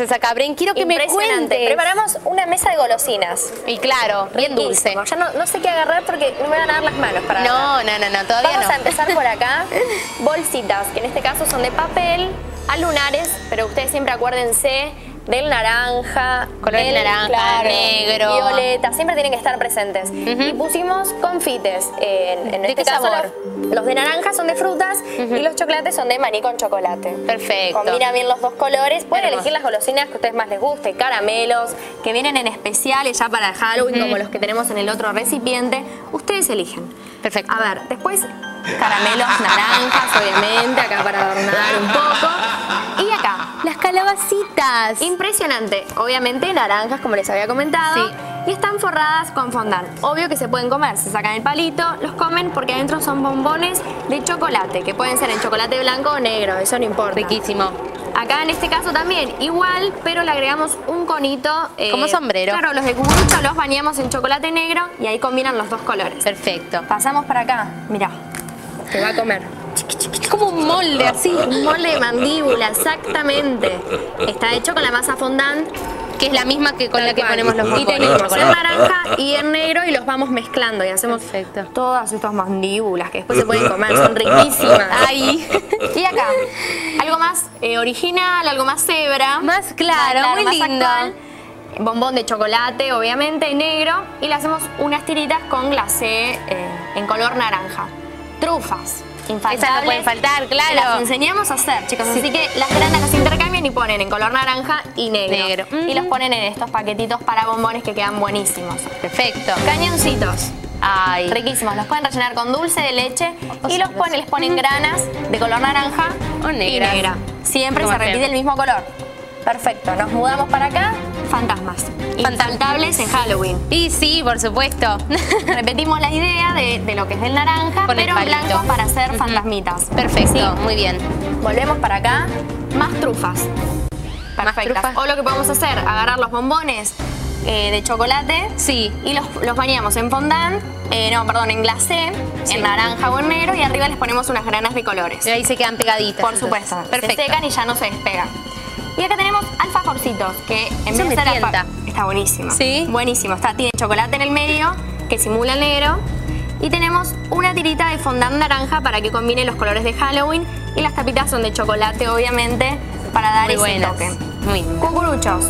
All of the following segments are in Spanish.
tenés acá, Bren? Quiero que me cuentes. Preparamos una mesa de golosinas. Y claro, bien dulce. Ya no, no sé qué agarrar porque no me van a dar las manos para No, agarrar. no, no, no, todavía Vamos no. a empezar por acá. Bolsitas, que en este caso son de papel, a lunares, pero ustedes siempre acuérdense del naranja, Color del, naranja, negro. violeta, siempre tienen que estar presentes. Y pusimos confites, en, en ¿De este caso sabor? Los, los de naranja son de frutas y los chocolates son de maní con chocolate. Perfecto. Combina bien los dos colores. Pueden Hermoso. elegir las golosinas que a ustedes más les guste, caramelos, que vienen en especiales ya para Halloween, como los que tenemos en el otro recipiente. Ustedes eligen. Perfecto. A ver, después caramelos naranjas, obviamente, acá para adornar un poco. Calabacitas. impresionante. Obviamente naranjas, como les había comentado. Sí. Y están forradas con fondant. Obvio que se pueden comer, se sacan el palito, los comen porque adentro son bombones de chocolate, que pueden ser en chocolate blanco o negro, eso no importa. Riquísimo. Acá en este caso también igual, pero le agregamos un conito. eh, Como sombrero. Claro, los de cucurucho los bañamos en chocolate negro y ahí combinan los dos colores. Perfecto. Pasamos para acá, mirá, te va a comer. Es como un molde así. Un molde de mandíbula, exactamente. Está hecho con la masa fondant. Que es la misma que con la que cual. ponemos los Y bombones. tenemos el naranja y el negro y los vamos mezclando y hacemos Perfecto. todas estas mandíbulas que después se pueden comer, son riquísimas. Ay. Y acá, algo más eh, original, algo más cebra. Más claro, muy más lindo. actual. Bombón de chocolate, obviamente, negro. Y le hacemos unas tiritas con glacé eh, en color naranja. Trufas. Esas no pueden faltar, claro. Las enseñamos a hacer, chicos. Así que las grandes las intercambian y ponen en color naranja y negro. Negro. Y los ponen en estos paquetitos para bombones que quedan buenísimos. Perfecto. Cañoncitos. Ay. Riquísimos, los pueden rellenar con dulce de leche y los ponen, les ponen granas de color naranja O y negras. negra. Siempre Como se repite el mismo color. Perfecto, nos mudamos para acá. Fantasmas. Infaltables en Halloween. Y sí, por supuesto. Repetimos la idea de, de lo que es del naranja, Con el pero en palito. blanco para hacer fantasmitas. Perfecto, Sí. muy bien. Volvemos para acá. Más trufas. Más Perfectas. trufas. O lo que podemos hacer, agarrar los bombones eh, de chocolate Sí. y los, los bañamos en fondant, eh, no, perdón, en glacé, Sí. en naranja o en negro y arriba les ponemos unas granas de colores. Y ahí se quedan pegaditas. Por entonces. supuesto. Perfecto. Se secan y ya no se despegan. Y acá tenemos que en Eso vez de ser Está buenísimo. Sí. Buenísimo. Está, tiene chocolate en el medio, que simula el negro. Y tenemos una tirita de fondant naranja para que combine los colores de Halloween. Y las tapitas son de chocolate, obviamente, para dar Muy ese buenas. toque. Muy. Cucuruchos.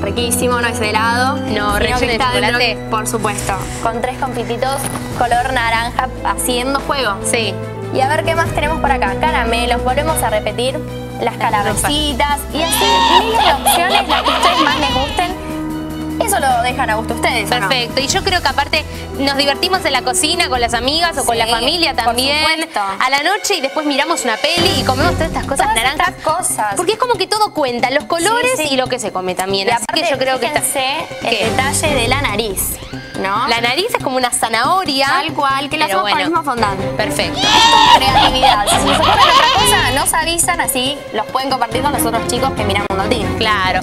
Riquísimo, no es de helado. No, relleno de dentro- chocolate. por supuesto. Con tres confititos color naranja haciendo juego. Sí. Y a ver qué más tenemos por acá. Caramelos, volvemos a repetir las calabecitas y así miles de opciones, las que a ustedes más les gusten. Eso lo dejan a gusto ustedes. Perfecto. Y yo creo que aparte nos divertimos en la cocina con las amigas o con la familia también. A la noche y después miramos una peli y comemos todas estas cosas Todas naranjas. estas cosas. Porque es como que todo cuenta, los colores Sí, sí. y lo que se come también. Y Así que yo creo que está. el detalle de la nariz, ¿no? La nariz es como una zanahoria. Tal cual, que la hacemos con el bueno. mismo fondant. Perfecto. Creatividad. Si se así, los pueden compartir con los otros chicos que miran Mundotín. Claro.